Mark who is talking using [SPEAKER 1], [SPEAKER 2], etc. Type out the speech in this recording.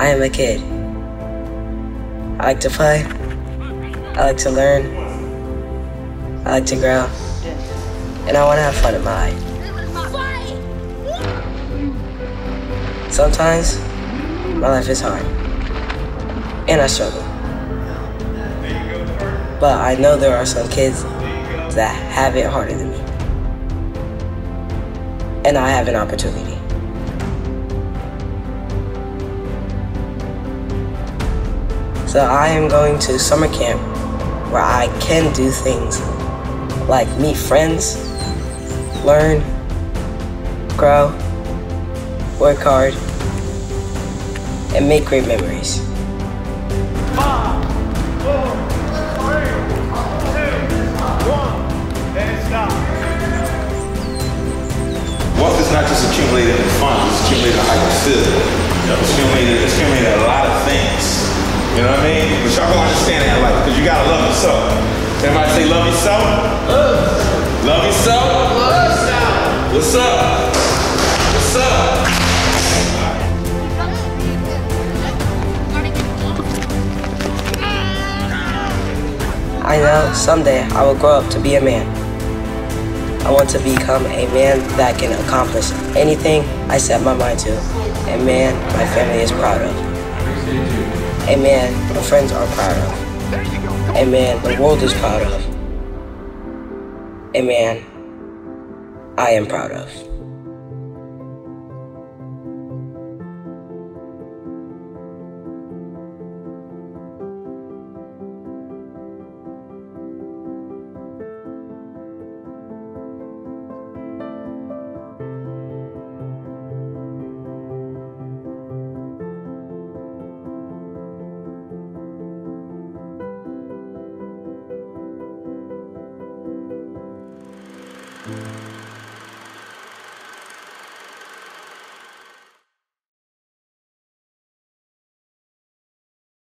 [SPEAKER 1] I am a kid. I like to play. I like to learn. I like to grow. And I want to have fun in my life. Sometimes my life is hard. And I struggle. But I know there are some kids that have it harder than me. And I have an opportunity. So I am going to summer camp where I can do things like meet friends, learn, grow, work hard, and make great memories.
[SPEAKER 2] Five, four, three, two, one, and stop.
[SPEAKER 3] Wealth is not just accumulated in funds, it's accumulated in how you feel. It's accumulated, it's accumulated You know what I mean? But y'all gonna understand that like, because you gotta love yourself. Everybody say love yourself? Love yourself? Love yourself. What's up? What's up?
[SPEAKER 1] I know someday I will grow up to be a man. I want to become a man that can accomplish anything I set my mind to. A man my family is proud of. A man my friends are proud of. A man the world is proud of. A man I am proud of.
[SPEAKER 4] Thank